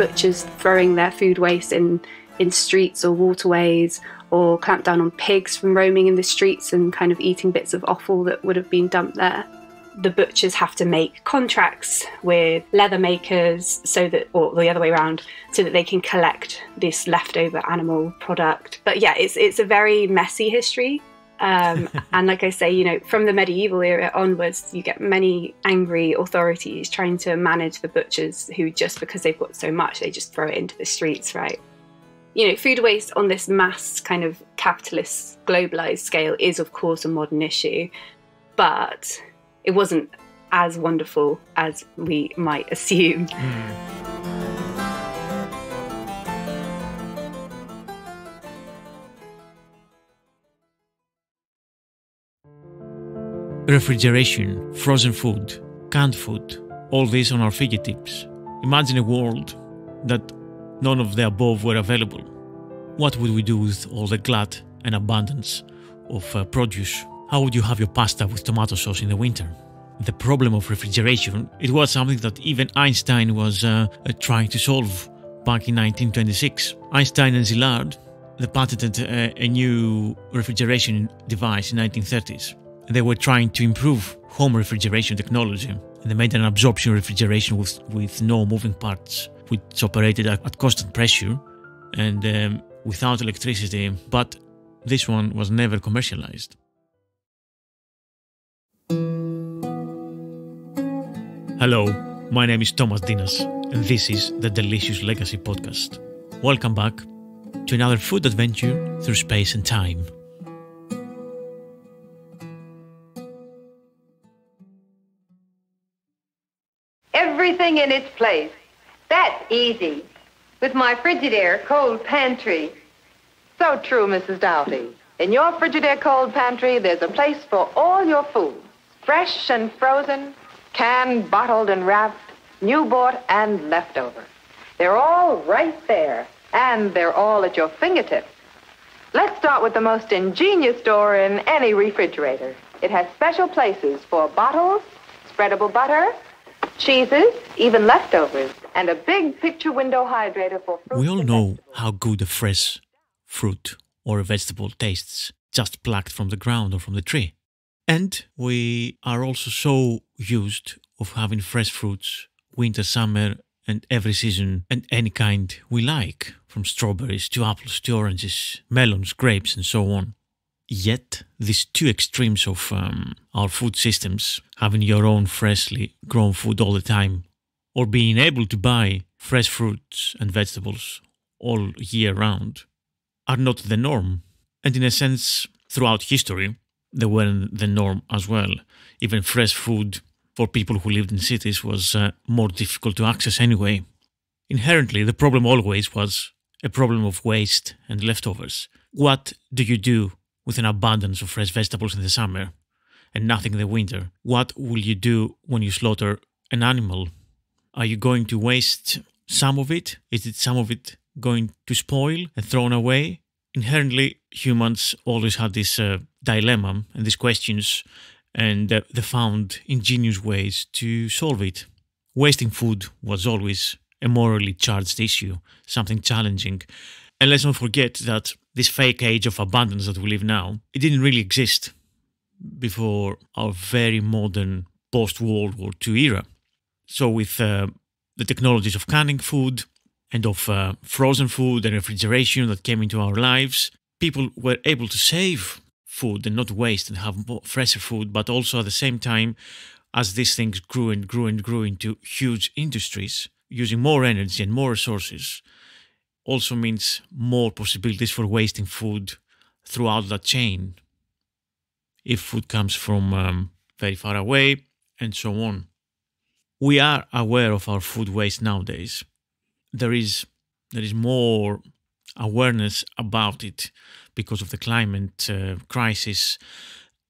butchers throwing their food waste in, in streets or waterways, or clamp down on pigs from roaming in the streets and kind of eating bits of offal that would have been dumped there. The butchers have to make contracts with leather makers so that, or the other way around, so that they can collect this leftover animal product. But yeah, it's it's a very messy history. Um, and like I say, you know, from the medieval era onwards, you get many angry authorities trying to manage the butchers who, just because they've got so much, they just throw it into the streets, right? you know, food waste on this mass kind of capitalist globalized scale is, of course, a modern issue, but it wasn't as wonderful as we might assume. Mm. Refrigeration, frozen food, canned food, all this on our fingertips. Imagine a world that none of the above were available. What would we do with all the glut and abundance of uh, produce? How would you have your pasta with tomato sauce in the winter? The problem of refrigeration, it was something that even Einstein was uh, uh, trying to solve back in 1926. Einstein and Szilard they patented uh, a new refrigeration device in 1930s. They were trying to improve home refrigeration technology. They made an absorption refrigeration with, with no moving parts which operated at, at constant pressure and um, without electricity, but this one was never commercialized. Hello, my name is Thomas Ntinas, and this is the Delicious Legacy Podcast. Welcome back to another food adventure through space and time. Everything in its place that's easy. With my Frigidaire cold pantry. So true, Mrs. Doughty. In your Frigidaire cold pantry, there's a place for all your foods. Fresh and frozen, canned, bottled, and wrapped, new bought and leftover. They're all right there, and they're all at your fingertips. Let's start with the most ingenious door in any refrigerator. It has special places for bottles, spreadable butter, cheeses, even leftovers, and a big picture window hydrator for fruit. We all know how good a fresh fruit or a vegetable tastes just plucked from the ground or from the tree. And we are also so used of having fresh fruits winter, summer, and every season and any kind we like, from strawberries to apples to oranges, melons, grapes, and so on. Yet, these two extremes of um, our food systems, having your own freshly grown food all the time, or being able to buy fresh fruits and vegetables all year round, are not the norm. And in a sense, throughout history, they weren't the norm as well. Even fresh food for people who lived in cities was uh, more difficult to access anyway. Inherently, the problem always was a problem of waste and leftovers. What do you do with an abundance of fresh vegetables in the summer and nothing in the winter, what will you do when you slaughter an animal? Are you going to waste some of it? Is it some of it going to spoil and thrown away? Inherently, humans always had this uh, dilemma and these questions, and uh, they found ingenious ways to solve it. Wasting food was always a morally charged issue, something challenging. And let's not forget that this fake age of abundance that we live now, it didn't really exist before our very modern post World War II era. So, with uh, the technologies of canning food and of uh, frozen food and refrigeration that came into our lives, people were able to save food and not waste and have fresher food, but also at the same time, as these things grew and grew and grew into huge industries, using more energy and more resources, also means more possibilities for wasting food throughout that chain if food comes from um, very far away and so on. We are aware of our food waste nowadays. There is there is more awareness about it because of the climate uh, crisis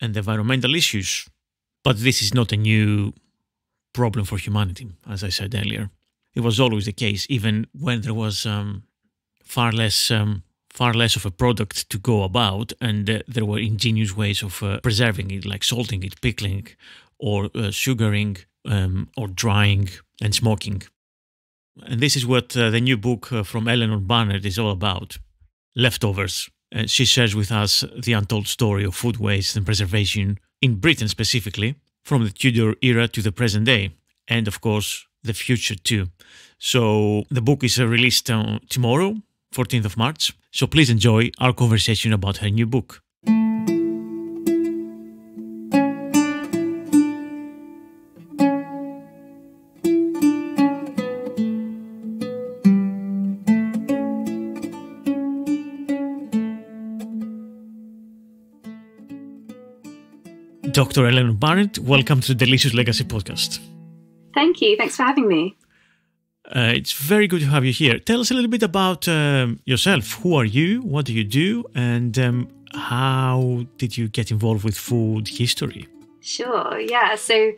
and the environmental issues. But this is not a new problem for humanity, as I said earlier. It was always the case, even when there was um, far less um, far less of a product to go about, and uh, there were ingenious ways of uh, preserving it, like salting it, pickling, or uh, sugaring, um, or drying and smoking. And this is what uh, the new book uh, from Eleanor Barnett is all about leftovers. She shares with us the untold story of food waste and preservation in Britain specifically, from the Tudor era to the present day, and of course, the future too. So, the book is uh, released tomorrow, 14th of March. So, please enjoy our conversation about her new book. Dr. Eleanor Barnett, welcome to the Delicious Legacy podcast. Thank you. Thanks for having me. Uh, it's very good to have you here. Tell us a little bit about um, yourself. Who are you? What do you do? And um, how did you get involved with food history? Sure. Yeah. So,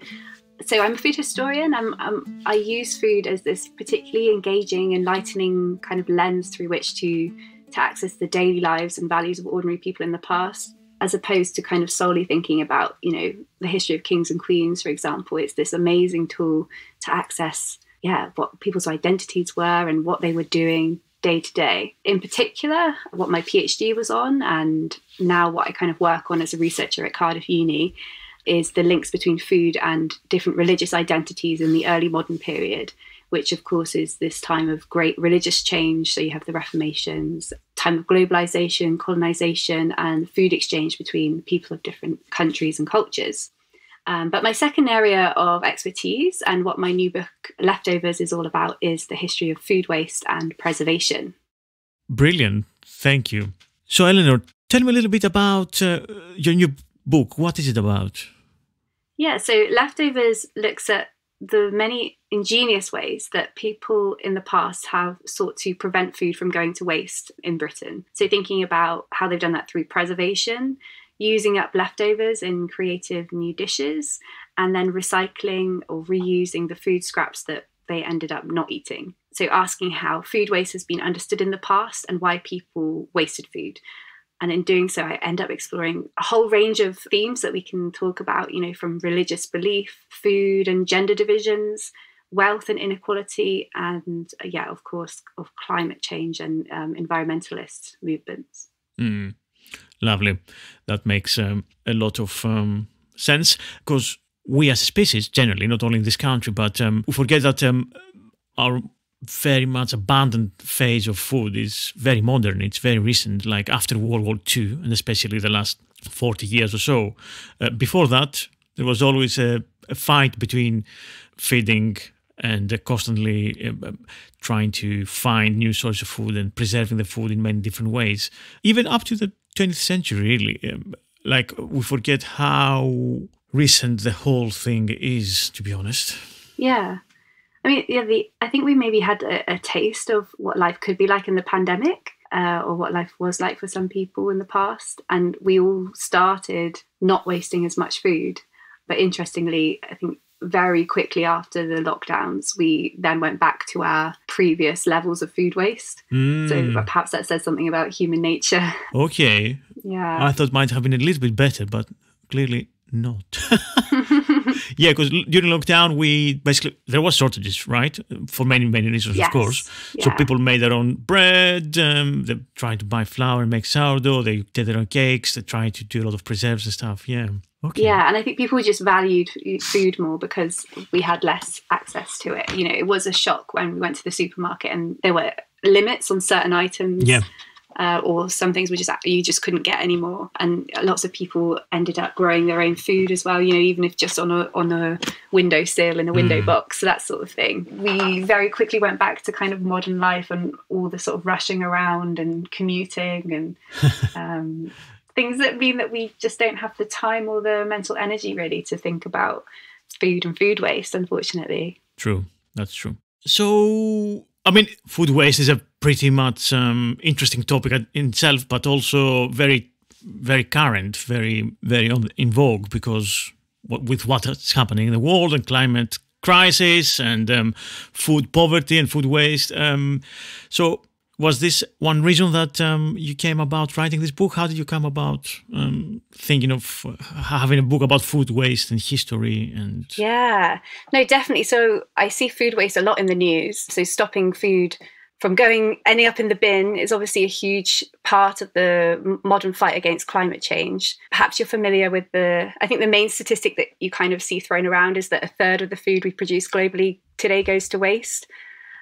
so I'm a food historian. I'm, I'm, I use food as this particularly engaging, enlightening kind of lens through which to to access the daily lives and values of ordinary people in the past as opposed to kind of solely thinking about, you know, the history of kings and queens, for example. It's this amazing tool to access, yeah, what people's identities were and what they were doing day to day. In particular, what my PhD was on, and now what I kind of work on as a researcher at Cardiff Uni, is the links between food and different religious identities in the early modern period which of course is this time of great religious change. So you have the Reformations, time of globalization, colonization, and food exchange between people of different countries and cultures. Um, but my second area of expertise and what my new book, Leftovers, is all about is the history of food waste and preservation. Brilliant. Thank you. So, Eleanor, tell me a little bit about uh, your new book. What is it about? Yeah, so Leftovers looks at the many ingenious ways that people in the past have sought to prevent food from going to waste in Britain. So, thinking about how they've done that through preservation, using up leftovers in creative new dishes, and then recycling or reusing the food scraps that they ended up not eating. So, asking how food waste has been understood in the past and why people wasted food. And in doing so, I end up exploring a whole range of themes that we can talk about, you know, from religious belief, food and gender divisions, wealth and inequality, and yeah, of course, of climate change and um, environmentalist movements. Mm, lovely. That makes um, a lot of um, sense because we as a species, generally, not only in this country, but um, we forget that um, our very much abandoned phase of food is very modern. It's very recent, like after World War II, and especially the last 40 years or so. Uh, before that, there was always a, a fight between feeding and uh, constantly uh, trying to find new sources of food and preserving the food in many different ways. Even up to the 20th century, really. Um, like, we forget how recent the whole thing is, to be honest. Yeah. I mean, yeah, the I think we maybe had a, a taste of what life could be like in the pandemic, uh, or what life was like for some people in the past, and we all started not wasting as much food. But interestingly, I think very quickly after the lockdowns, we then went back to our previous levels of food waste. Mm. So perhaps that says something about human nature. Okay. yeah. I thought it might have been a little bit better, but clearly not. yeah, because during lockdown, we basically there was shortages, right? For many many reasons, yes. of course. Yeah. So people made their own bread. Um, they're trying to buy flour and make sourdough. They did their own cakes. They tried to do a lot of preserves and stuff. Yeah. Okay. Yeah, and I think people just valued food more because we had less access to it. You know, it was a shock when we went to the supermarket and there were limits on certain items. Yeah uh, or some things we just you just couldn't get anymore. And lots of people ended up growing their own food as well. You know, even if just on a on a windowsill in a window mm. box, that sort of thing. We very quickly went back to kind of modern life and all the sort of rushing around and commuting and. Um, things that mean that we just don't have the time or the mental energy really to think about food and food waste unfortunately true that's true so I mean, food waste is a pretty much um, interesting topic in itself, but also very, very current, very, very in vogue because with what's happening in the world and climate crisis and um, food poverty and food waste. Um, so was this one reason that um, you came about writing this book? How did you come about um, thinking of uh, having a book about food waste and history? And yeah, no, definitely. So I see food waste a lot in the news. So stopping food from going ending up in the bin is obviously a huge part of the modern fight against climate change. Perhaps you're familiar with the, I think the main statistic that you kind of see thrown around is that a third of the food we produce globally today goes to waste.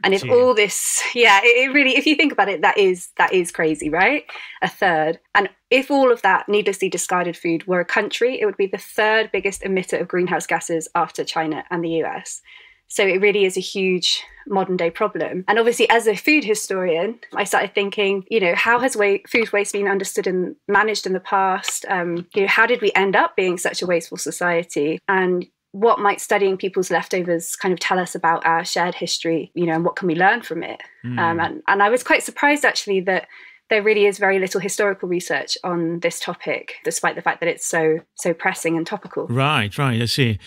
And if all this, yeah, it, it, really, if you think about it, that is that is crazy, right? A third. And if all of that needlessly discarded food were a country, it would be the third biggest emitter of greenhouse gases after China and the US. So it really is a huge modern day problem. And obviously, as a food historian, I started thinking, you know, how has wa- food waste been understood and managed in the past? Um, you know, how did we end up being such a wasteful society? And what might studying people's leftovers kind of tell us about our shared history, you know, and what can we learn from it? Mm. Um, and, and I was quite surprised actually that there really is very little historical research on this topic, despite the fact that it's so so pressing and topical. Right, right. I see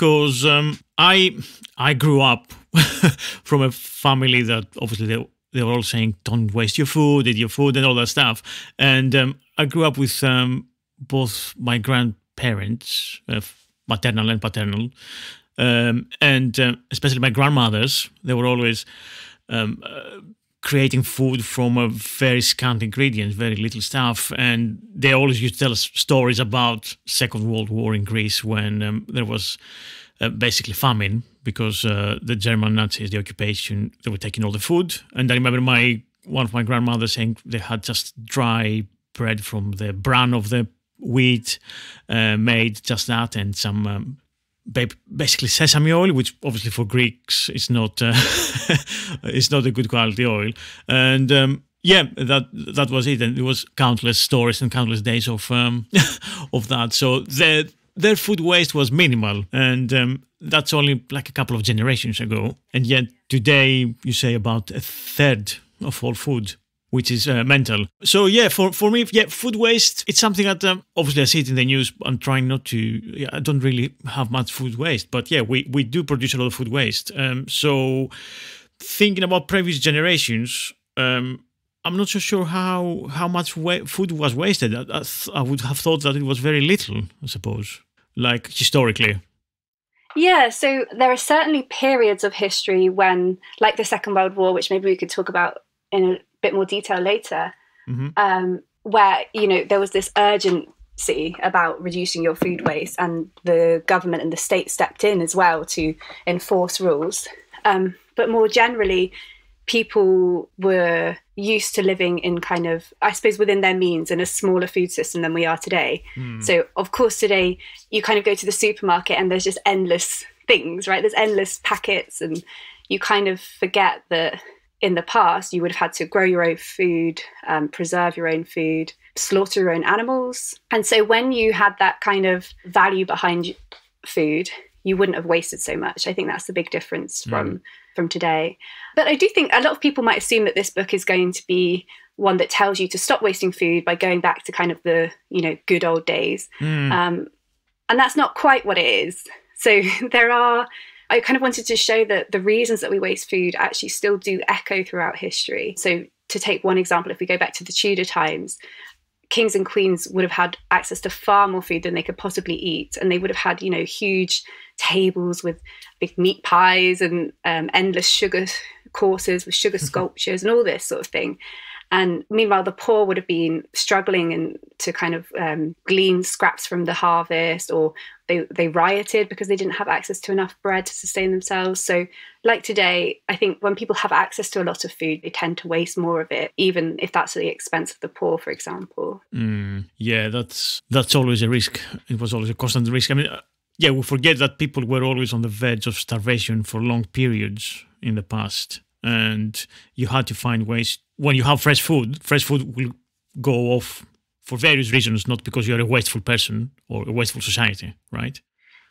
because um, I I grew up from a family that obviously they, they were all saying don't waste your food, eat your food, and all that stuff. And um, I grew up with um, both my grandparents, uh, maternal and paternal, um, and uh, especially my grandmothers. They were always um, uh, creating food from very scant ingredients, very little stuff. And they always used to tell us stories about Second World War in Greece when um, there was uh, basically famine because uh, the German Nazis, the occupation, they were taking all the food. And I remember my one of my grandmothers saying they had just dry bread from the bran of the wheat, uh, made just that, and some um, basically sesame oil, which obviously for Greeks is not uh, it's not a good quality oil, and um, yeah, that that was it, and it was countless stories and countless days of um, of that. So their their food waste was minimal, and um, that's only like a couple of generations ago, and yet today you say about a third of all food which is uh, mental. So yeah, for for me, yeah, food waste. It's something that um, obviously I see it in the news. I'm trying not to. Yeah, I don't really have much food waste, but yeah, we we do produce a lot of food waste. Um, so thinking about previous generations. Um, I'm not so sure how how much food was wasted. I, I, I would have thought that it was very little. I suppose, like historically. Yeah, so there are certainly periods of history when, like the Second World War, which maybe we could talk about in a bit more detail later, mm-hmm. um, where you know there was this urgency about reducing your food waste, and the government and the state stepped in as well to enforce rules. Um, but more generally, people were used to living in kind of, I suppose, within their means in a smaller food system than we are today. Mm. So, of course, today you kind of go to the supermarket and there's just endless things, right? There's endless packets, and you kind of forget that in the past, you would have had to grow your own food, um, preserve your own food, slaughter your own animals. And so when you had that kind of value behind food, you wouldn't have wasted so much. I think that's the big difference from mm. from today. But I do think a lot of people might assume that this book is going to be one that tells you to stop wasting food by going back to kind of the you know good old days, mm. um, and that's not quite what it is. So there are I kind of wanted to show that the reasons that we waste food actually still do echo throughout history. So, to take one example, if we go back to the Tudor times, kings and queens would have had access to far more food than they could possibly eat, and they would have had, you know, huge tables with big meat pies and um, endless sugar courses with sugar sculptures and all this sort of thing. And meanwhile, the poor would have been struggling and to kind of um, glean scraps from the harvest, or they, they rioted because they didn't have access to enough bread to sustain themselves. So, like today, I think when people have access to a lot of food, they tend to waste more of it, even if that's at the expense of the poor, for example. Mm, yeah, that's that's always a risk. It was always a constant risk. I mean, uh, yeah, we forget that people were always on the verge of starvation for long periods in the past, and you had to find ways when you have fresh food, fresh food will go off for various reasons, not because you're a wasteful person or a wasteful society, right?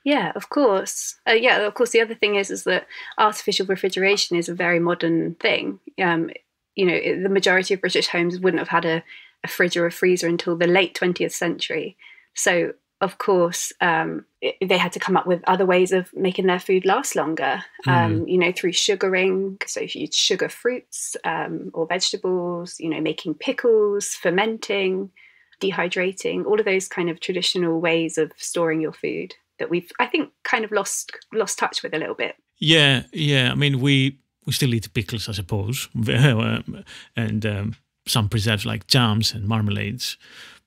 Yeah, of course. Uh, yeah, of course. The other thing is is that artificial refrigeration is a very modern thing. Um, you know, the majority of British homes wouldn't have had a, a fridge or a freezer until the late 20th century. So of course, um, it, they had to come up with other ways of making their food last longer. Um, you know, through sugaring. So if you sugar fruits um, or vegetables, you know, making pickles, fermenting, dehydrating, all of those kind of traditional ways of storing your food that we've, I think, kind of lost lost touch with a little bit. Yeah, yeah. I mean, we we still eat pickles, I suppose, and um, some preserves like jams and marmalades.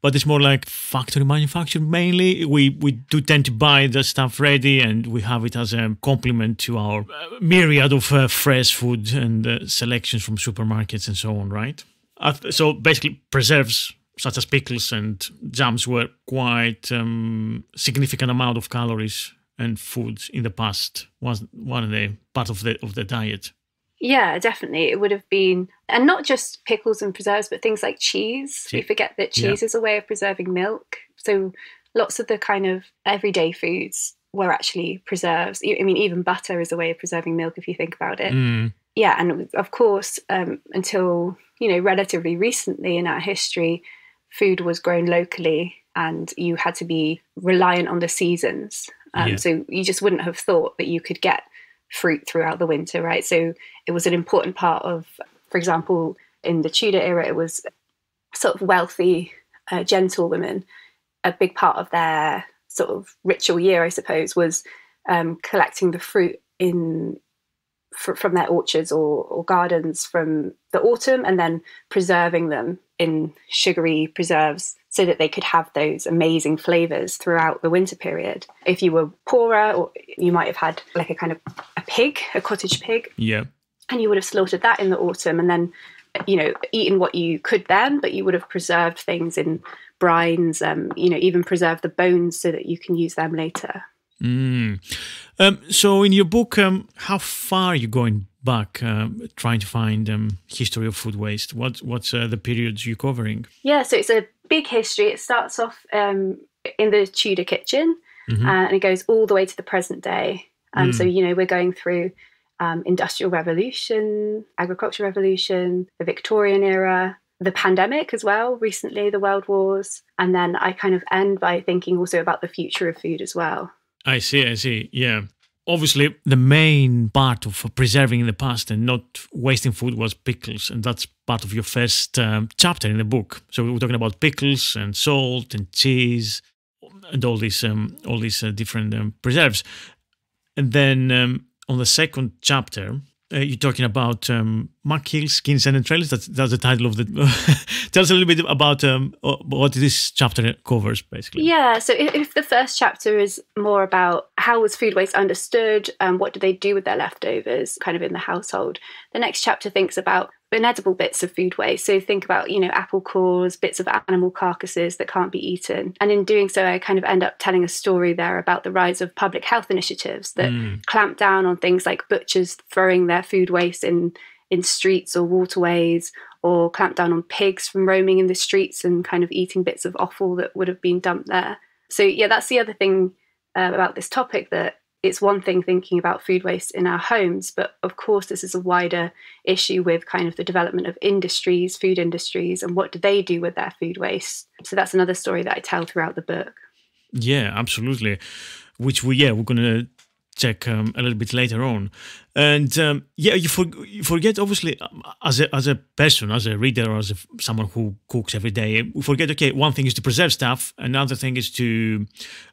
But it's more like factory manufactured mainly. We we do tend to buy the stuff ready, and we have it as a complement to our uh, myriad of uh, fresh food and uh, selections from supermarkets and so on, right? Uh, so basically, preserves such as pickles and jams were quite um, significant amount of calories and foods in the past was one of the part of the of the diet. Yeah, definitely. It would have been, and not just pickles and preserves, but things like cheese. We forget that cheese yeah. is a way of preserving milk. So lots of the kind of everyday foods were actually preserves. I I mean, even butter is a way of preserving milk if you think about it. Mm, Yeah, and of course, um, until you know relatively recently in our history, food was grown locally, and you had to be reliant on the seasons. Um, Yeah. So you just wouldn't have thought that you could get fruit throughout the winter, right? So it was an important part of, for example, in the Tudor era, it was sort of wealthy uh, gentlewomen. A big part of their sort of ritual year, I suppose, was um, collecting the fruit in fr- from their orchards or, or gardens from the autumn and then preserving them in sugary preserves so that they could have those amazing flavors throughout the winter period. If you were poorer, or you might have had like a kind of a pig, a cottage pig, yeah, and you would have slaughtered that in the autumn and then you know eaten what you could then but you would have preserved things in brines um, you know even preserve the bones so that you can use them later Mm. Um, so, in your book, um, how far are you going back, um, trying to find um, history of food waste? What what's uh, the periods you're covering? yeah so it's a big history it starts off um, in the tudor kitchen Mhm. uh, and it goes all the way to the present day um, Mm. so you know we're going through um, industrial revolution agricultural revolution the victorian era the pandemic as well recently the world wars and then i kind of end by thinking also about the future of food as well I see, I see. Yeah. Obviously, the main part of preserving in the past and not wasting food was pickles, and that's part of your first um, chapter in the book. So we were talking about pickles and salt and cheese and all these um, all these uh, different um, preserves. And then um, on the second chapter, uh, you're talking about um, Mackerel, skins and entrails. That's that's the title of the. Tell us a little bit about um, what this chapter covers, basically. Yeah, so if, if the first chapter is more about how was food waste understood, um, what do they do with their leftovers, kind of in the household, the next chapter thinks about inedible bits of food waste. So think about, you know, apple cores, bits of animal carcasses that can't be eaten. And in doing so, I kind of end up telling a story there about the rise of public health initiatives that clamp down on things like butchers throwing their food waste in in streets or waterways or clamp down on pigs from roaming in the streets and kind of eating bits of offal that would have been dumped there. So yeah, that's the other thing uh, about this topic that it's one thing thinking about food waste in our homes, but of course this is a wider issue with kind of the development of industries, food industries, and what do they do with their food waste. So that's another story that I tell throughout the book. Yeah, absolutely. Which we yeah we're gonna check um, a little bit later on, and um, yeah you, for, you forget obviously um, as a as a person as a reader as a, someone who cooks every day we forget okay one thing is to preserve stuff another thing is to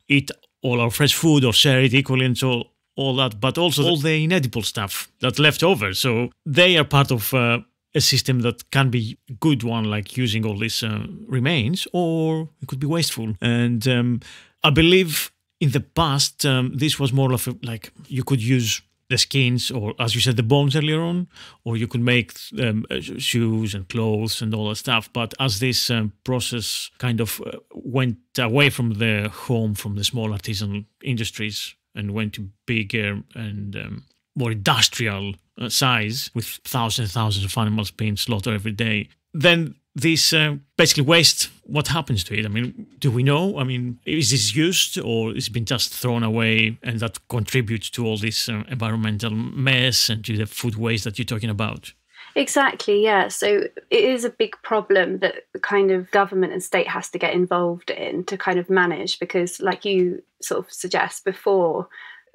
eat all our fresh food or share it equally and so all that but also all the inedible stuff that's left over so they are part of. Uh, a system that can be good one, like using all these uh, remains, or it could be wasteful. And um, I believe in the past, um, this was more of a, like you could use the skins, or as you said, the bones earlier on, or you could make um, uh, shoes and clothes and all that stuff. But as this um, process kind of uh, went away from the home, from the small artisanal industries, and went to bigger and um, more industrial uh, size with thousands and thousands of animals being slaughtered every day, then this uh, basically waste, what happens to it? I mean, do we know? I mean, is this used or is it been just thrown away and that contributes to all this uh, environmental mess and to the food waste that you're talking about? Exactly, yeah. So it is a big problem that kind of government and state has to get involved in to kind of manage because, like you sort of suggest before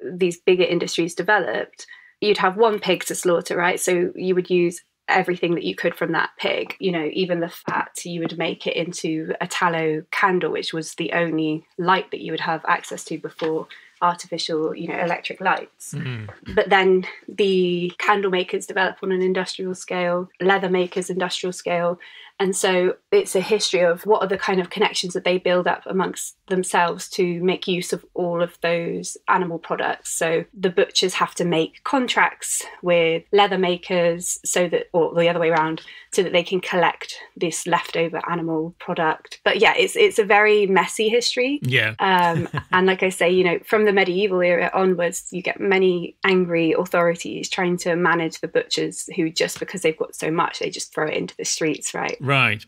these bigger industries developed, you'd have one pig to slaughter, right? So you would use everything that you could from that pig you know even the fat you would make it into a tallow candle which was the only light that you would have access to before artificial, you know, electric lights. Mm. But then the candle makers develop on an industrial scale, leather makers industrial scale, and so it's a history of what are the kind of connections that they build up amongst themselves to make use of all of those animal products. So the butchers have to make contracts with leather makers so that, or the other way around, so that they can collect this leftover animal product. But yeah, it's it's a very messy history. Yeah. um, and like I say, you know, from the medieval era onwards, you get many angry authorities trying to manage the butchers who just because they've got so much, they just throw it into the streets, right? Right.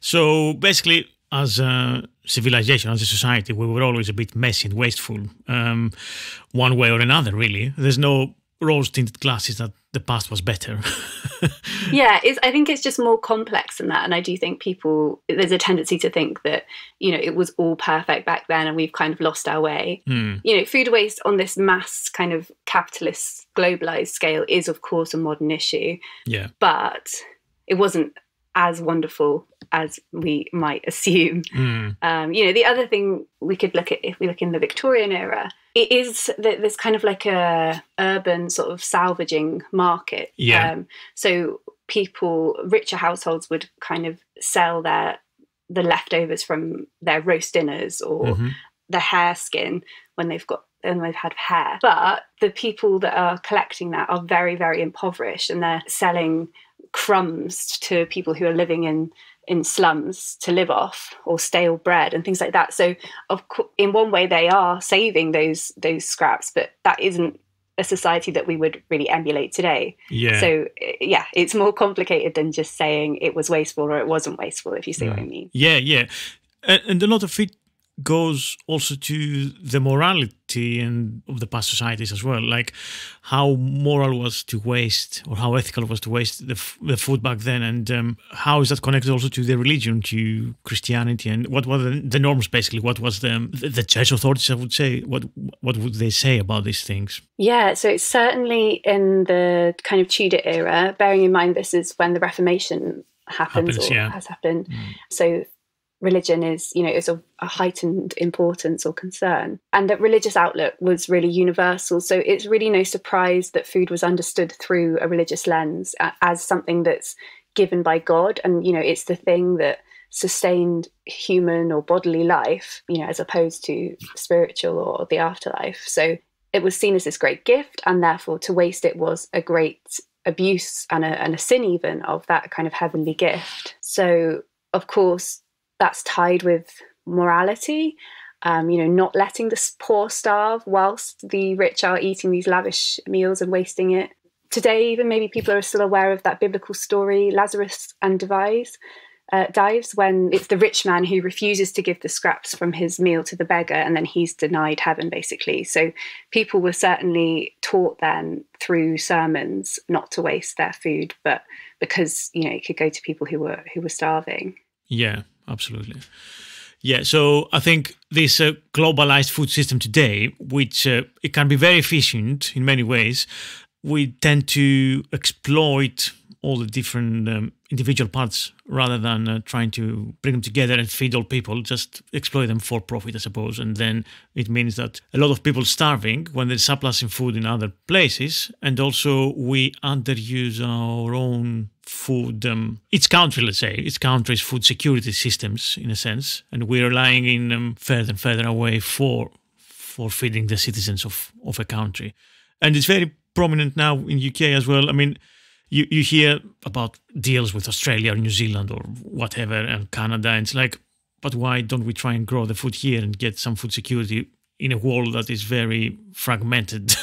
So basically, as a civilization, as a society, we were always a bit messy and wasteful, um, one way or another, really. There's no rose tinted glasses that the past was better. yeah, I think it's just more complex than that. And I do think people, there's a tendency to think that, you know, it was all perfect back then and we've kind of lost our way. Mm. You know, food waste on this mass kind of capitalist, globalized scale is, of course, a modern issue. Yeah. But it wasn't as wonderful as we might assume. Mm. Um, you know, the other thing we could look at if we look in the Victorian era, it is that there's kind of like a urban sort of salvaging market. Yeah. Um, so people, richer households would kind of sell their the leftovers from their roast dinners or mm-hmm. the hare skin when they've got and they've had hare. But the people that are collecting that are very, very impoverished and they're selling crumbs to people who are living in in slums to live off or stale bread and things like that. So of co- in one way they are saving those those scraps but that isn't a society that we would really emulate today. Yeah. So eh, yeah it's more complicated than just saying it was wasteful or it wasn't wasteful if you see what i mm. mean. Yeah yeah. And, and a lot of it goes also to the morality and of the past societies as well like how moral was to waste or how ethical was to waste the, the food back then and um, how is that connected also to the religion to christianity and what were the, the norms basically what was the, the, church authorities i would say what what would they say about these things yeah so it's certainly in the kind of tudor era bearing in mind this is when the reformation happens, happens or yeah. has happened mm. so religion is, you know, is of a heightened importance or concern. And that religious outlook was really universal. So it's really no surprise that food was understood through a religious lens as something that's given by God. And, you know, it's the thing that sustained human or bodily life, you know, as opposed to spiritual or the afterlife. So it was seen as this great gift, and therefore to waste it was a great abuse and a, and a sin, even of that kind of heavenly gift. So, of course, that's tied with morality. Um, you know, not letting the poor starve whilst the rich are eating these lavish meals and wasting it. Today, even maybe people are still aware of that biblical story, Lazarus and Dives, uh, Dives, when it's the rich man who refuses to give the scraps from his meal to the beggar, and then he's denied heaven, basically. So people were certainly taught then through sermons not to waste their food, but because you know it could go to people who were who were starving. Yeah, absolutely. Yeah, so I think this uh, globalized food system today, which uh, it can be very efficient in many ways, we tend to exploit all the different um, individual parts rather than uh, trying to bring them together and feed all people just exploit them for profit i suppose. And then it means that a lot of people starving when there's surplus in food in other places and also we underuse our own food um, its country let's say. Its country's food security systems in a sense. And we're relying in um, further and further away for for feeding the citizens of of a country. And it's very prominent now in uk as well. I mean you, you hear about deals with Australia or New Zealand or whatever and Canada, and it's like, but why don't we try and grow the food here and get some food security in a world that is very fragmented?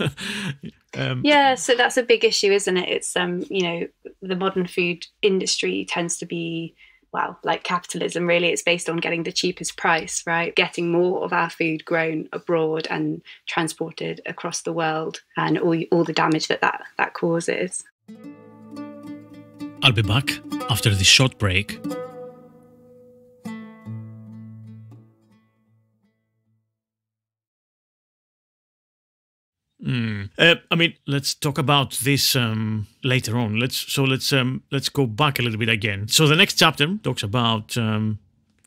um, yeah, so that's a big issue, isn't it? It's um, you know, the modern food industry tends to be well, like capitalism, really, it's based on getting the cheapest price, right? Getting more of our food grown abroad and transported across the world, and all all the damage that that, that causes. I'll be back after this short break. Mm. Uh, I mean, let's talk about this um, later on. Let's so let's um, let's go back a little bit again. So the next chapter talks about um,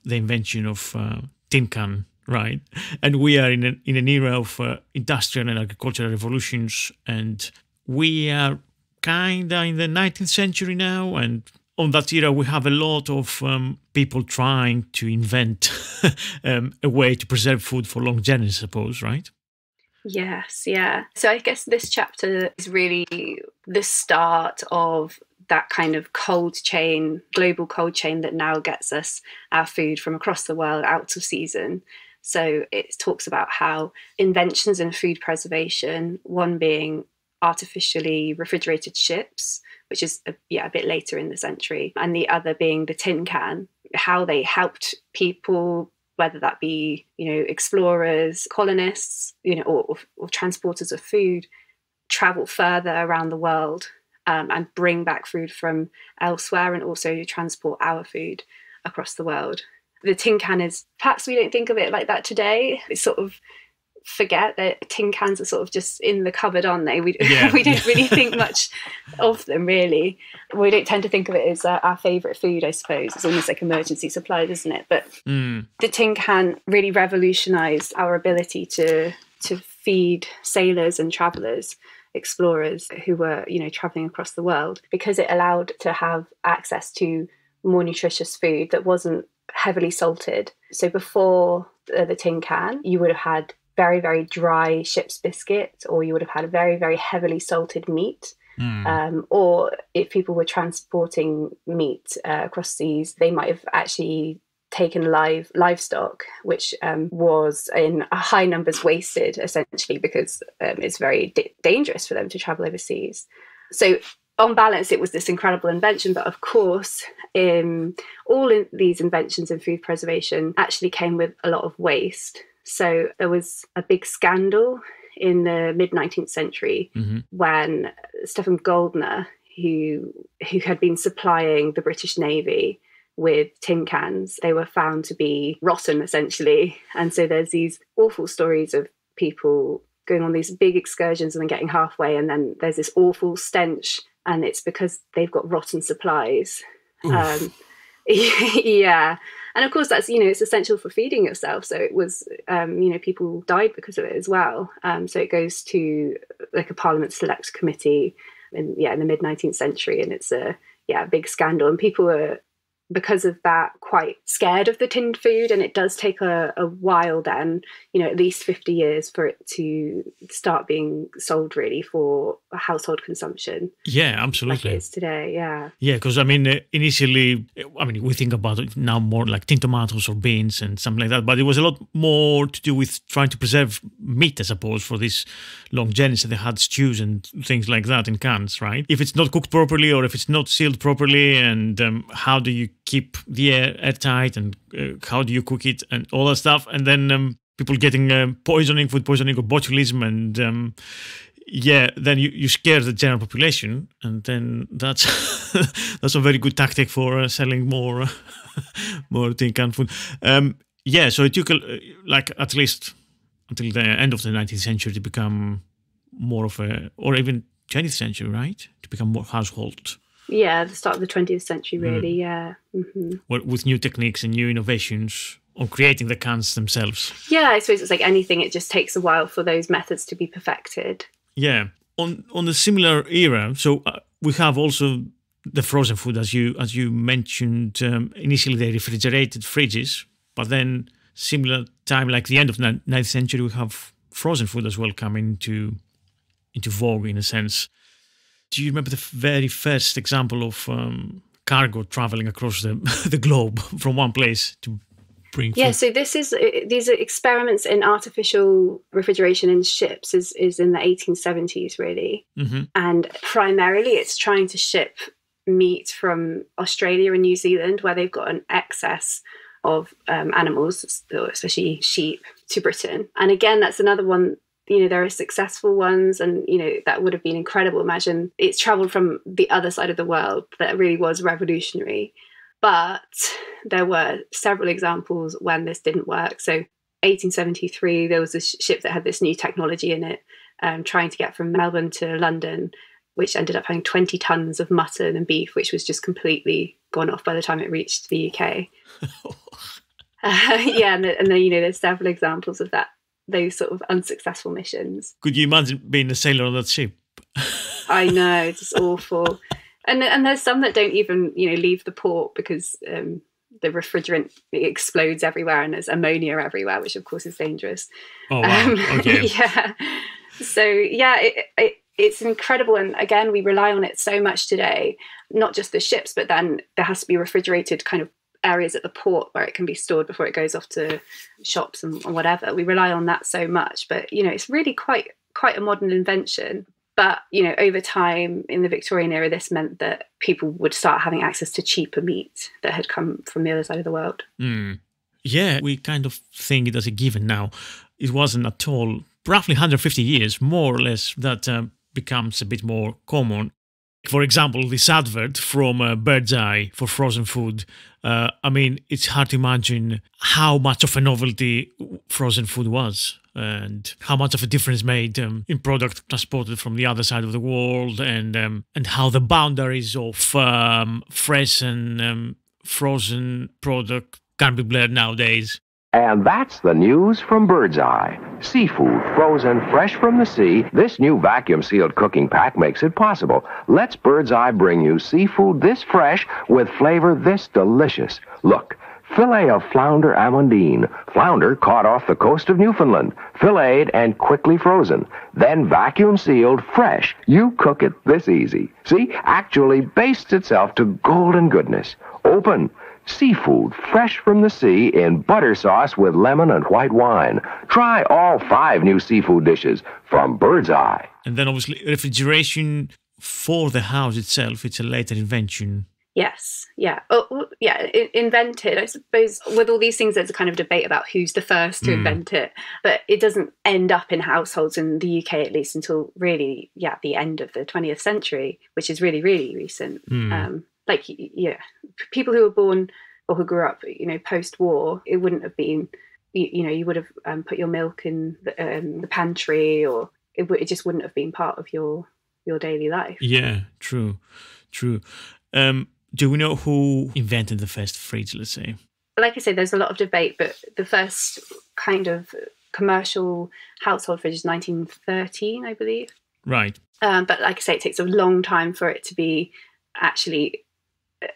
the invention of uh, tin can, right? And we are in an, in an era of uh, industrial and agricultural revolutions, and we are kinda in the 19th century now, and on that era, we have a lot of um, people trying to invent um, a way to preserve food for longevity, I suppose, right? Yes, yeah. So I guess this chapter is really the start of that kind of cold chain, global cold chain that now gets us our food from across the world out of season. So it talks about how inventions in food preservation, one being artificially refrigerated ships, which is a, yeah a bit later in the century, and the other being the tin can, how they helped people whether that be you know explorers, colonists, you know, or, or transporters of food, travel further around the world um, and bring back food from elsewhere, and also transport our food across the world. The tin can is perhaps we don't think of it like that today. It's sort of forget that tin cans are sort of just in the cupboard, aren't they? We, yeah. we don't really think much of them, really. We don't tend to think of it as uh, our favourite food, I suppose. It's almost like emergency supply, isn't it? But mm. the tin can really revolutionised our ability to to feed sailors and travellers explorers who were you know traveling across the world because it allowed to have access to more nutritious food that wasn't heavily salted so before the, the tin can you would have had very, very dry ship's biscuit, or you would have had a very, very heavily salted meat. Mm. Um, or if people were transporting meat uh, across seas, they might have actually taken live livestock, which um, was in high numbers wasted essentially because um, it's very d- dangerous for them to travel overseas. So on balance, it was this incredible invention, but of course, um, all in these inventions in food preservation actually came with a lot of waste. So there was a big scandal in the mid 19th century mm-hmm. when Stephen Goldner, who who had been supplying the British Navy with tin cans, they were found to be rotten essentially. And so there's these awful stories of people going on these big excursions and then getting halfway and then there's this awful stench and it's because they've got rotten supplies. Um, yeah and of course that's you know it's essential for feeding yourself. So it was um, you know people died because of it as well. Um, so it goes to like a parliament select committee in yeah in the mid 19th century and it's a yeah big scandal. And people were because of that quite scared of the tinned food and it does take a, a, while then you know at least 50 years for it to start being sold really for household consumption. Yeah absolutely. Like it is today yeah. Yeah because i mean uh, initially i mean we think about it now more like tin tomatoes or beans and something like that but it was a lot more to do with trying to preserve meat i suppose for this long journeys they had stews and things like that in cans right? If it's not cooked properly or if it's not sealed properly and um, how do you keep the air airtight and uh, how do you cook it and all that stuff. And then um, people getting uh, poisoning food poisoning or botulism and um, yeah then you, you scare the general population. And then that's that's a very good tactic for uh, selling more more tin can food. Um, yeah so it took like at least until the end of the 19th century to become more of a or even 20th century right? To become more household yeah, the start of the 20th century, really. Mm. Yeah. Mm-hmm. Well, with new techniques and new innovations on creating the cans themselves. Yeah, I suppose it's like anything; it just takes a while for those methods to be perfected. Yeah, on on the similar era, so uh, we have also the frozen food, as you as you mentioned. Um, initially, they refrigerated fridges, but then similar time, like the end of the 9th century, we have frozen food as well coming into into vogue in a sense do you remember the very first example of um, cargo traveling across the the globe from one place to bring? Yeah, so this is uh, these are experiments in artificial refrigeration in ships is is in the 1870s really, mm-hmm. and primarily it's trying to ship meat from Australia and New Zealand where they've got an excess of um, animals, especially sheep, to Britain. And again, that's another one you know there are successful ones and you know that would have been incredible. Imagine it's traveled from the other side of the world that really was revolutionary. But there were several examples when this didn't work. So 1873 there was a ship that had this new technology in it um, trying to get from melbourne to london which ended up having 20 tons of mutton and beef which was just completely gone off by the time it reached the uk uh, yeah and, and then you know there's several examples of that those sort of unsuccessful missions. Could you imagine being a sailor on that ship? I know, it's awful. And and there's some that don't even, you know, leave the port because um, the refrigerant explodes everywhere and there's ammonia everywhere, which of course is dangerous. Oh, wow. Um, okay. yeah. So yeah, it, it, it's incredible, and again, we rely on it so much today. Not just the ships, but then there has to be refrigerated kind of areas at the port where it can be stored before it goes off to shops and, whatever. We rely on that so much, but you know, it's really quite quite a modern invention. But you know, over time in the Victorian era, this meant that people would start having access to cheaper meat that had come from the other side of the world. Mm. Yeah, we kind of think it as a given now. It wasn't at all. Roughly 150 years, more or less, that um, becomes a bit more common. For example, this advert from uh, Bird's Eye for frozen food. Uh, I mean, it's hard to imagine how much of a novelty frozen food was and how much of a difference made um, in product transported from the other side of the world and um, and how the boundaries of um, fresh and um, frozen product can be blurred nowadays. And that's the news from Bird's Eye. Seafood, frozen, fresh from the sea. This new vacuum sealed cooking pack makes it possible. Let's Bird's Eye bring you seafood this fresh with flavor this delicious. Look, filet of flounder amandine. Flounder caught off the coast of Newfoundland, filleted and quickly frozen. Then vacuum sealed, fresh. You cook it this easy. See, actually bastes itself to golden goodness. Open Seafood fresh from the sea in butter sauce with lemon and white wine. Try all five new seafood dishes from Bird's Eye. And then obviously refrigeration for the house itself, it's a later invention. Yes, yeah, oh, yeah, invented. I suppose with all these things, there's a kind of debate about who's the first to mm. invent it, but it doesn't end up in households in the UK at least until really, yeah, the end of the 20th century, which is really, really recent. Mm. Um, like yeah people who were born or who grew up you know post-war it wouldn't have been you, you know you would have um, put your milk in the, um, the pantry or it, w- it just wouldn't have been part of your your daily life. Yeah true true. Um, do we know who invented the first fridge let's say? Like i say there's a lot of debate but the first kind of commercial household fridge is 1913 i believe. Right. Um, but like i say it takes a long time for it to be actually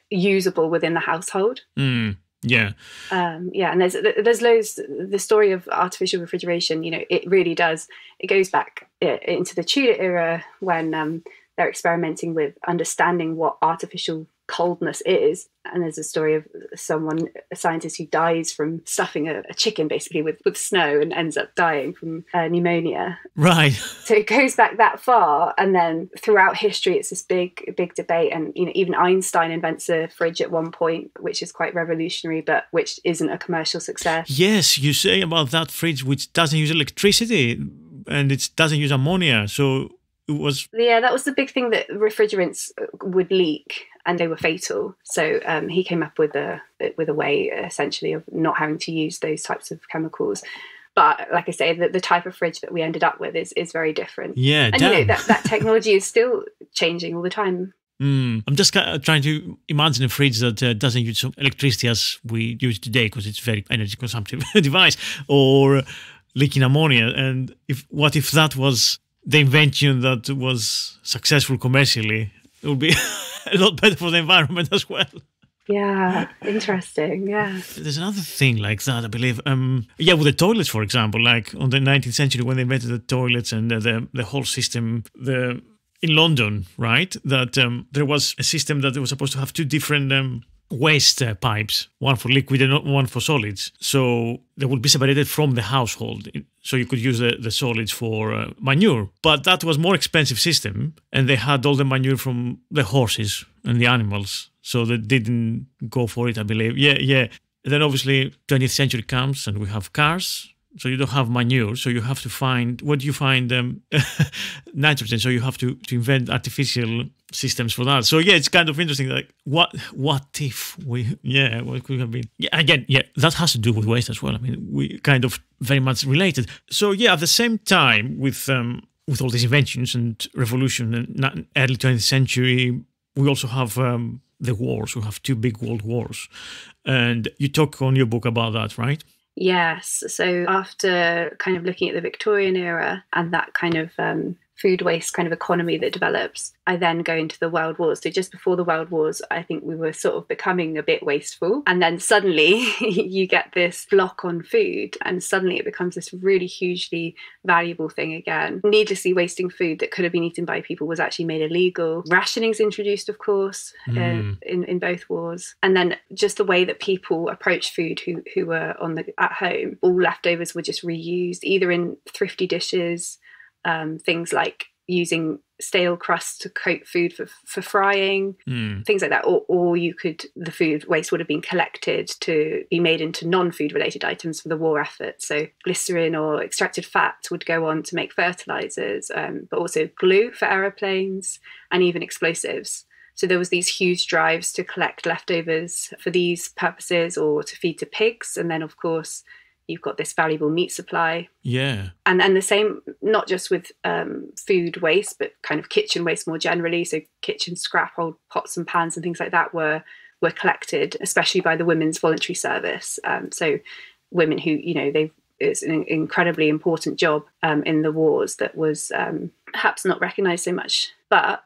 usable within the household. Mm, yeah. Um, yeah, and there's there's loads. The story of artificial refrigeration, you know, it really does. It goes back into the Tudor era when um, they're experimenting with understanding what artificial coldness is. And there's a story of someone, a scientist who dies from stuffing a, a chicken basically with, with snow and ends up dying from uh, pneumonia. Right. So it goes back that far. And then throughout history, it's this big, big debate. And, you know, even Einstein invents a fridge at one point, which is quite revolutionary, but which isn't a commercial success. Yes, you say about that fridge, which doesn't use electricity and it doesn't use ammonia. So was yeah that was the big thing that refrigerants would leak and they were fatal. So um, he came up with a with a way essentially of not having to use those types of chemicals. But like I say, the, the type of fridge that we ended up with is, is very different. Yeah, and damn. you know that, that technology is still changing all the time. Mm. I'm just trying to imagine a fridge that uh, doesn't use electricity as we use today because it's very energy consumptive device, or leaking ammonia. And if what if that was the invention that was successful commercially? It would be a lot better for the environment as well. Yeah, interesting. Yeah. There's another thing like that, I believe. Um, yeah, with the toilets, for example, like on the 19th century when they invented the toilets and the the, the whole system, the in London, right? That um, there was a system that was supposed to have two different um, waste uh, pipes, one for liquid and one for solids. So they would be separated from the household. So you could use the, the solids for uh, manure. But that was more expensive system, and they had all the manure from the horses and the animals. So they didn't go for it, I believe. Yeah, yeah. Then obviously 20th century comes and we have cars so you don't have manure so you have to find what do you find um, nitrogen? So you have to, to invent artificial systems for that. So yeah it's kind of interesting like what what if we yeah what could have been? Yeah again yeah that has to do with waste as well. I mean we kind of very much related. So yeah at the same time with um with all these inventions and revolution and early 20th century we also have um, the wars. We have two big world wars. And you talk on your book about that right Yes. So after kind of looking at the Victorian era and that kind of um, food waste kind of economy that develops. I then go into the World Wars. So just before the World Wars, I think we were sort of becoming a bit wasteful. And then suddenly you get this block on food, and suddenly it becomes this really hugely valuable thing again. Needlessly wasting food that could have been eaten by people was actually made illegal. Rationing's introduced, of course, mm. uh, hmm. in, in both wars. And then just the way that people approach food who, who were on the at home, all leftovers were just reused, either in thrifty dishes um, things like using stale crust to coat food for, for frying, mm. things like that. Or, or you could, the food waste would have been collected to be made into non food related items for the war effort. So glycerin or extracted fat would go on to make fertilizers, um, but also glue for aeroplanes and even explosives. So there was these huge drives to collect leftovers for these purposes or to feed to pigs. And then, of course, you've got this valuable meat supply. Yeah. And and the same not just with um, food waste, but kind of kitchen waste more generally. So kitchen scrap, old pots and pans and things like that were were collected, especially by the Women's Voluntary Service. Um, so women who you know they it's an incredibly important job um, in the wars that was um, perhaps not recognised so much, but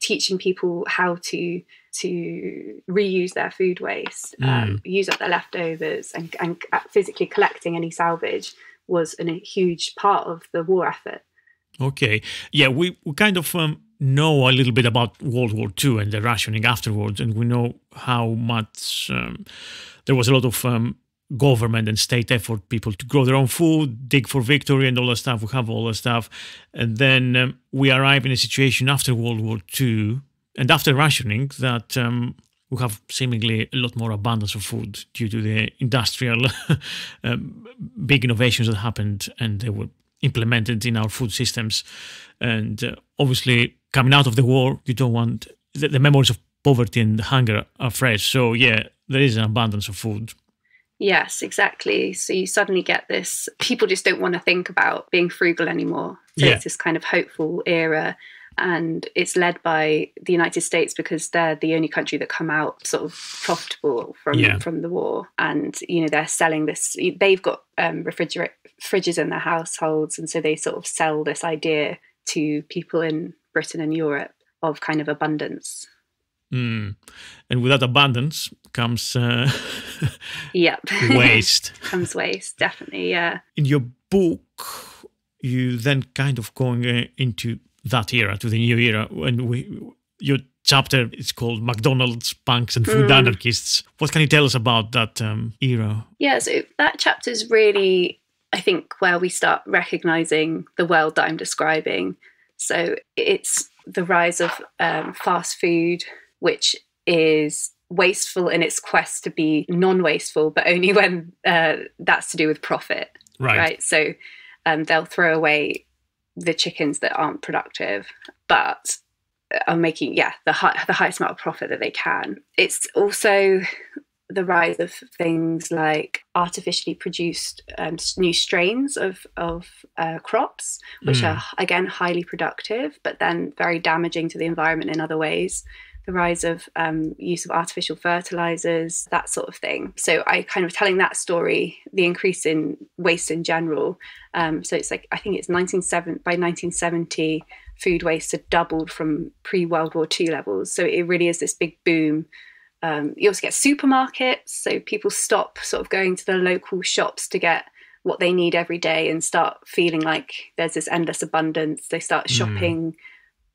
teaching people how to to reuse their food waste, mm. um, use up their leftovers, and, and physically collecting any salvage was an, a huge part of the war effort. Okay, yeah, we, we kind of um, know a little bit about World War II and the rationing afterwards, and we know how much um, there was a lot of um, government and state effort, people to grow their own food, dig for victory, and all that stuff. We have all that stuff, and then um, we arrive in a situation after World War II and after rationing, that um, we have seemingly a lot more abundance of food due to the industrial um, big innovations that happened and they were implemented in our food systems. And uh, obviously, coming out of the war, you don't want the, the, memories of poverty and hunger are fresh. So, yeah, there is an abundance of food. Yes, exactly. So you suddenly get this people just don't want to think about being frugal anymore. So yeah. it's this kind of hopeful era and it's led by the United States because they're the only country that come out sort of profitable from yeah. from the war, and you know they're selling this. They've got um, refrigerate fridges in their households, and so they sort of sell this idea to people in Britain and Europe of kind of abundance. Mm. And with that abundance comes uh, yep waste. comes waste, definitely. Yeah. In your book, you then kind of going uh, into that era to the new era when we your chapter is called McDonald's punks and food mm. anarchists. What can you tell us about that um, era? Yeah, so that chapter is really, I think, where we start recognizing the world that I'm describing. So it's the rise of um, fast food, which is wasteful in its quest to be non-wasteful, but only when uh, that's to do with profit. Right. Right. So um, they'll throw away the chickens that aren't productive, but are making yeah the high, the highest amount of profit that they can. It's also the rise of things like artificially produced um, new strains of of uh, crops, which mm. are again highly productive, but then very damaging to the environment in other ways the rise of um, use of artificial fertilizers, that sort of thing. So I kind of telling that story, the increase in waste in general. Um, so it's like I think it's 1970 by 1970, food waste had doubled from pre World War II levels. So it really is this big boom. Um, you also get supermarkets, so people stop sort of going to the local shops to get what they need every day and start feeling like there's this endless abundance. They start hmm. shopping. Mm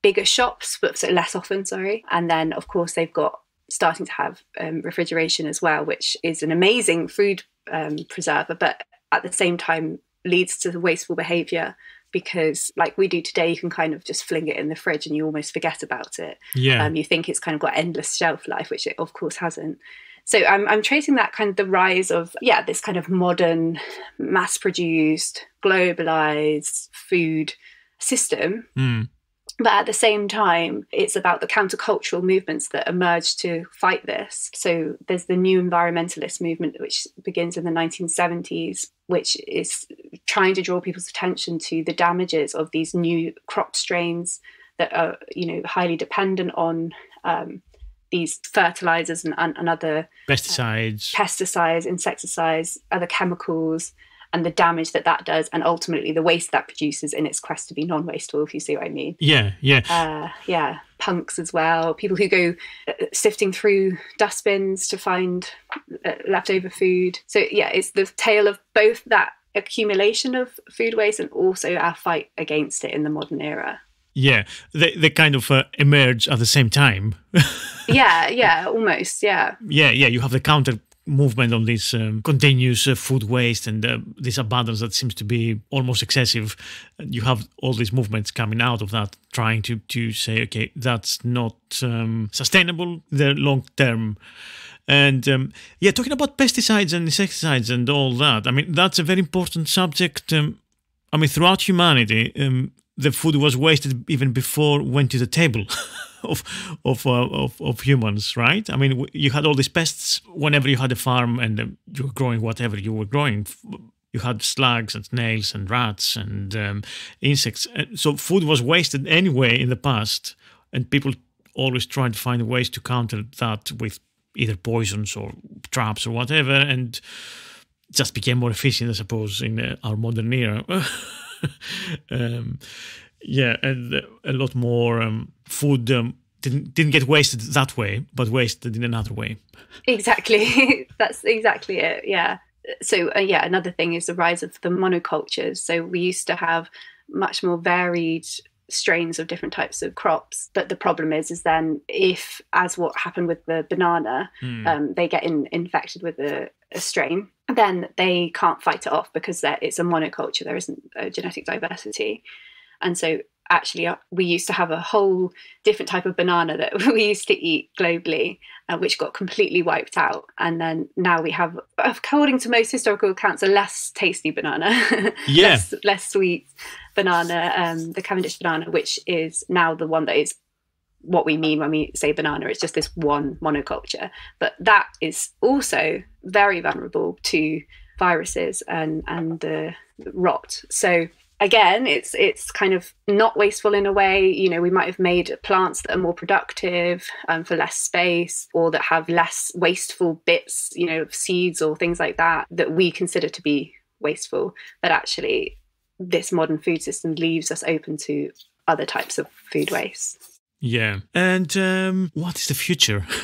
bigger shops, but so less often, sorry. And then, of course, they've got starting to have um, refrigeration as well, which is an amazing food um, preserver, but at the same time leads to wasteful behavior because like we do today you can kind of just fling it in the fridge and you almost forget about it yeah um, you think it's kind of got endless shelf life which it of course hasn't So I'm, I'm tracing that kind of the rise of, yeah, this kind of modern, mass produced, globalized food system. Mm. But at the same time, it's about the countercultural movements that emerge to fight this. So there's the new environmentalist movement, which begins in the 1970s, which is trying to draw people's attention to the damages of these new crop strains that are, you know, highly dependent on um, these fertilizers and, and, and other pesticides, pesticides, insecticides, other chemicals and the damage that that does, and ultimately the waste that produces in its quest to be non-wasteful. If you see what I mean? Yeah, yeah, uh, yeah. Punks as well. People who go uh, sifting through dustbins to find uh, leftover food. So yeah, it's the tale of both that accumulation of food waste and also our fight against it in the modern era. Yeah, they they kind of uh, emerge at the same time. yeah, yeah, almost, yeah. Yeah, yeah. You have the counter movement on this um, continuous uh, food waste and uh, this abundance that seems to be almost excessive. You have all these movements coming out of that, trying to to say, okay, that's not um, sustainable the long term. And um, yeah, talking about pesticides and insecticides and all that. I mean, that's a very important subject. Um, I mean, throughout humanity, um, the food was wasted even before went to the table. of of, uh, of of humans, right? I mean, you had all these pests whenever you had a farm and uh, you were growing whatever you were growing. You had slugs and snails and rats and um, insects. So food was wasted anyway in the past, and people always tried to find ways to counter that with either poisons or traps or whatever, and just became more efficient, I suppose, in uh, our modern era. um, yeah, and a lot more um, food um, didn't didn't get wasted that way, but wasted in another way. Exactly, that's exactly it. Yeah. So uh, yeah, another thing is the rise of the monocultures. So we used to have much more varied strains of different types of crops but the problem is is then if as what happened with the banana mm. um, they get in, infected with a, a, strain then they can't fight it off because it's a monoculture there isn't a genetic diversity and so actually uh, we used to have a whole different type of banana that we used to eat globally uh, which got completely wiped out and then now we have according to most historical accounts a less tasty banana yeah. less, less sweet banana um, the cavendish banana which is now the one that is what we mean when we say banana it's just this one monoculture. But that is also very vulnerable to viruses and and the rot. So again it's it's kind of not wasteful in a way. You know we might have made plants that are more productive um, for less space or that have less wasteful bits you know seeds or things like that that we consider to be wasteful. But actually this modern food system leaves us open to other types of food waste yeah. And um, what is the future?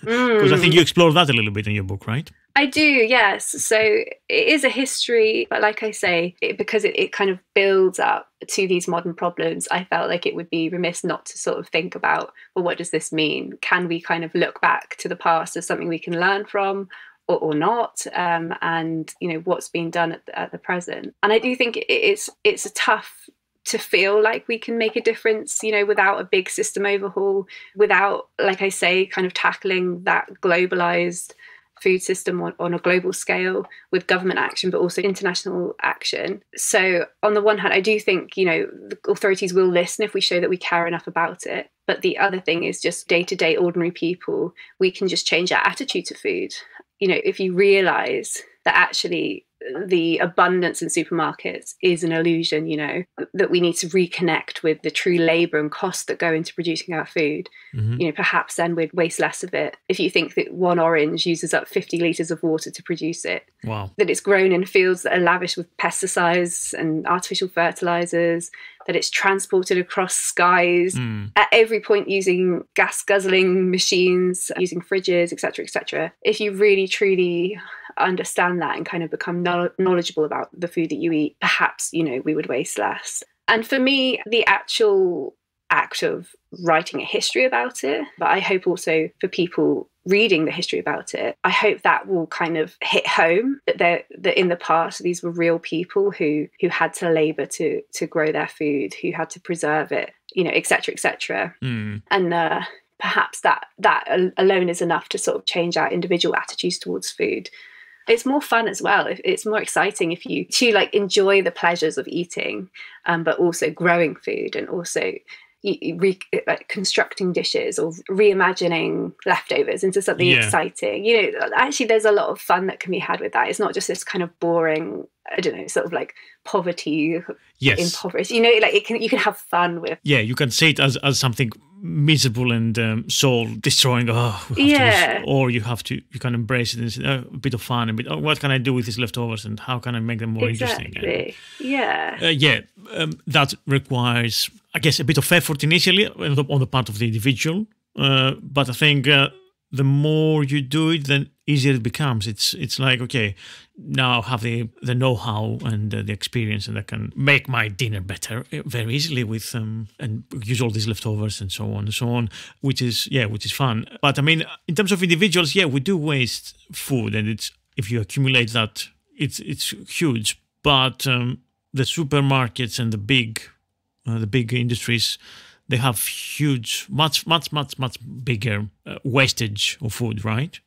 Because mm. I think you explore that a little bit in your book, right? I do, yes. So it is a history, but like I say, it, because it, it kind of builds up to these modern problems, I felt like it would be remiss not to sort of think about, well, what does this mean? Can we kind of look back to the past as something we can learn from? Or, or not, um, and you know what's being done at the, at the present. And I do think it's it's a tough to feel like we can make a difference, you know, without a big system overhaul, without, like I say, kind of tackling that globalized food system on, on, a global scale with government action, but also international action. So, on the one hand, I do think, you know, the authorities will listen if we show that we care enough about it. But the other thing is just day to day, ordinary people, we can just change our attitude to food. You know, if you realize that actually the abundance in supermarkets is an illusion, you know, that we need to reconnect with the true labor and cost that go into producing our food. Mm-hmm. You know, perhaps then we'd waste less of it. If you think that one orange uses up 50 litres of water to produce it, wow. that it's grown in fields that are lavish with pesticides and artificial fertilizers, that it's transported across skies mm. at every point using gas guzzling machines, using fridges, etc., etc. If you really truly understand that and kind of become knowledgeable about the food that you eat, perhaps, you know, we would waste less. And for me, the actual act of writing a history about it, but I hope also for people reading the history about it, I hope that will kind of hit home that they that in the past these were real people who who had to labour to to grow their food, who had to preserve it, you know, etc. etc. Mm. And uh, perhaps that that alone is enough to sort of change our individual attitudes towards food it's more fun as well it's more exciting if you to like enjoy the pleasures of eating um, but also growing food and also constructing dishes or reimagining leftovers into something yeah. exciting. You know actually there's a lot of fun that can be had with that. It's not just this kind of boring i don't know sort of like poverty yes. impoverished. You know like it can you can have fun with yeah you can see it as, as something miserable and um, soul destroying. Oh, yeah. or you have to you can embrace it and say, oh, a bit of fun, a bit. Oh, what can I do with these leftovers, and how can I make them more exactly. interesting? yeah. Uh, yeah, um, that requires, I guess, a bit of effort initially on the, on the part of the individual. Uh, but I think uh, the more you do it, then easier it becomes. It's it's like okay, now I have the the know how and uh, the experience, and I can make my dinner better uh, very easily with um and use all these leftovers and so on and so on, which is yeah, which is fun. But I mean, in terms of individuals, yeah, we do waste food, and it's if you accumulate that, it's it's huge. But um, the supermarkets and the big uh, the big industries they have huge, much, much, much, much bigger uh, wastage of food, right?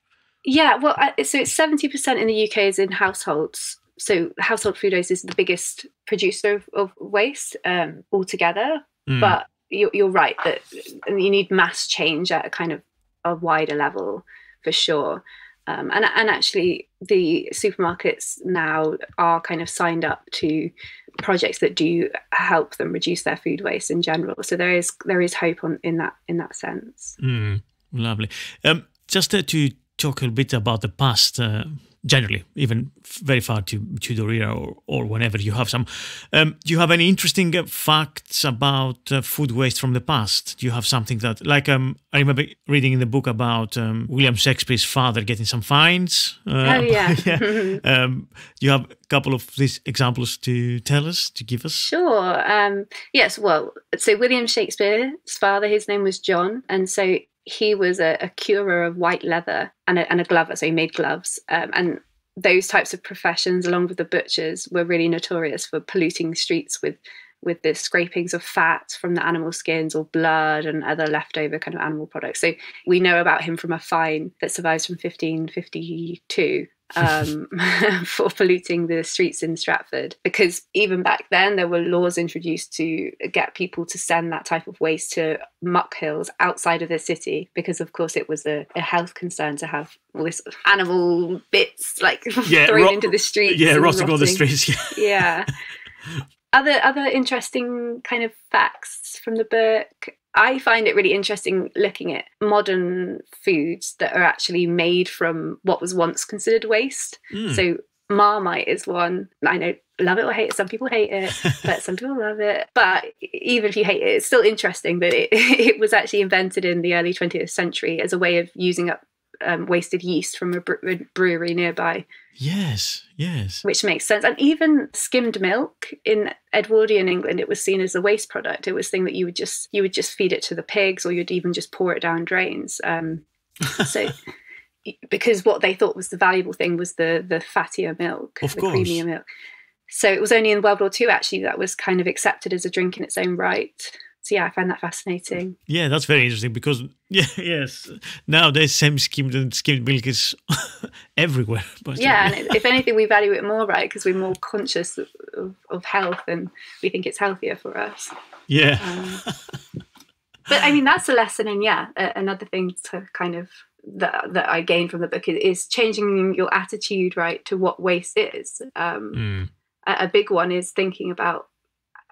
Yeah, well, so it's seventy percent in the UK is in households. So household food waste is the biggest producer of, of waste um, altogether. Mm. But you're, you're right that you need mass change at a kind of a wider level for sure. Um, and and actually, the supermarkets now are kind of signed up to projects that do help them reduce their food waste in general. So there is there is hope on in that in that sense. Mm, lovely. Um, just uh, to talk a bit about the past. Uh, generally, even very far to Tudor era or, or whenever you have some. Um, do you have any interesting uh, facts about uh, food waste from the past? Do you have something that, like, um, I remember reading in the book about um, William Shakespeare's father getting some fines. Uh, oh, yeah. yeah. Um, do you have a couple of these examples to tell us, to give us? Sure. Um, yes, well, so William Shakespeare's father, his name was John. And so he was a, a curer of white leather and a, and a glover, so he made gloves. Um, and those types of professions, along with the butchers, were really notorious for polluting streets with with the scrapings of fat from the animal skins or blood and other leftover kind of animal products. So we know about him from a fine that survives from 1552 um, for polluting the streets in Stratford. Because even back then, there were laws introduced to get people to send that type of waste to muck hills outside of the city, because of course it was a, a health concern to have all this animal bits like yeah, thrown into the streets. Yeah, rotting on the streets. Yeah. yeah. Other other interesting kind of facts from the book. I find it really interesting looking at modern foods that are actually made from what was once considered waste. Mm. So Marmite is one. I know, love it or hate it. Some people hate it, but some people love it. But even if you hate it, it's still interesting that it, it was actually invented in the early 20th century as a way of using up um, wasted yeast from a, brewery nearby. Yes, yes. Which makes sense. And even skimmed milk in Edwardian England, it was seen as a waste product. It was thing that you would just you would just feed it to the pigs, or you'd even just pour it down drains. Um, so. because what they thought was the valuable thing was the the fattier milk, of the course. creamier milk. So it was only in World War II actually that was kind of accepted as a drink in its own right so yeah, I find that fascinating. Yeah, that's very interesting because yeah, yes, nowadays same skimmed and skimmed milk is everywhere. But yeah, and if anything, we value it more, right? Because we're more conscious of, of, of, health and we think it's healthier for us. Yeah. Um, but I mean, that's a lesson, and yeah, another thing to kind of that that I gained from the book is, is changing your attitude, right, to what waste is. Um, mm. a, a big one is thinking about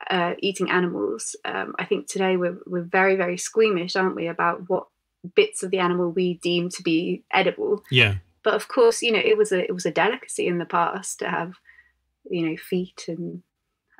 uh, eating animals. Um, I think today we're we're very very squeamish, aren't we, about what bits of the animal we deem to be edible. Yeah. But of course, you know, it was a it was a delicacy in the past to have, you know, feet and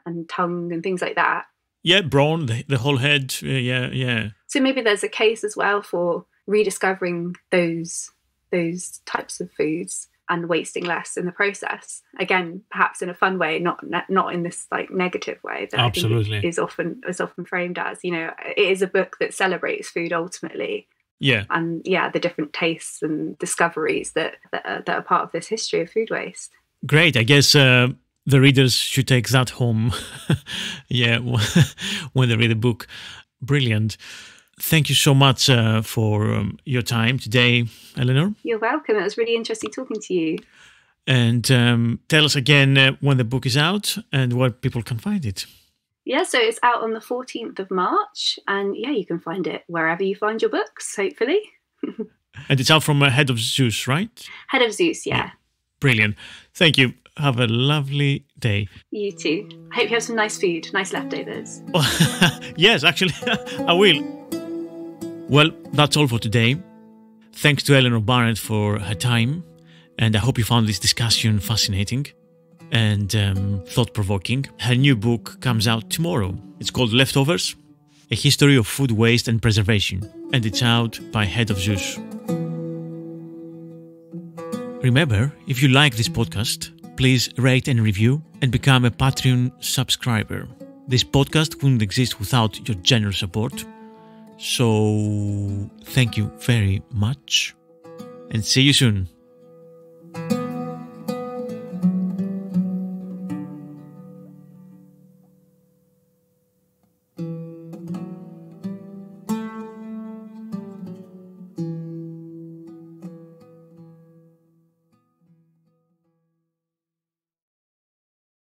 and tongue and things like that. Yeah, brawn, the, the whole head. Uh, yeah, yeah. So maybe there's a case as well for rediscovering those those types of foods and wasting less in the process. Again, perhaps in a fun way, not not in this like negative way that Absolutely. I think is often is often framed as. You know, it is a book that celebrates food ultimately. Yeah, and yeah, the different tastes and discoveries that that are, that are part of this history of food waste. Great, I guess. Uh, the readers should take that home. yeah, when they read the book. Brilliant. Thank you so much uh, for um, your time today, Eleanor. You're welcome. It was really interesting talking to you. And um, tell us again uh, when the book is out and where people can find it. Yeah, so it's out on the 14th of March, and yeah, you can find it wherever you find your books, hopefully. and it's out from uh, Head of Zeus, right? Head of Zeus, yeah. yeah. Brilliant. Thank you. Have a lovely day. You too. I hope you have some nice food, nice leftovers. yes, actually, I will. Well, that's all for today. Thanks to Eleanor Barnett for her time, and I hope you found this discussion fascinating and um, thought provoking. Her new book comes out tomorrow. It's called Leftovers A History of Food Waste and Preservation, and it's out by Head of Zeus. Remember, if you like this podcast, please rate and review and become a Patreon subscriber. This podcast wouldn't exist without your generous support. So, thank you very much and see you soon.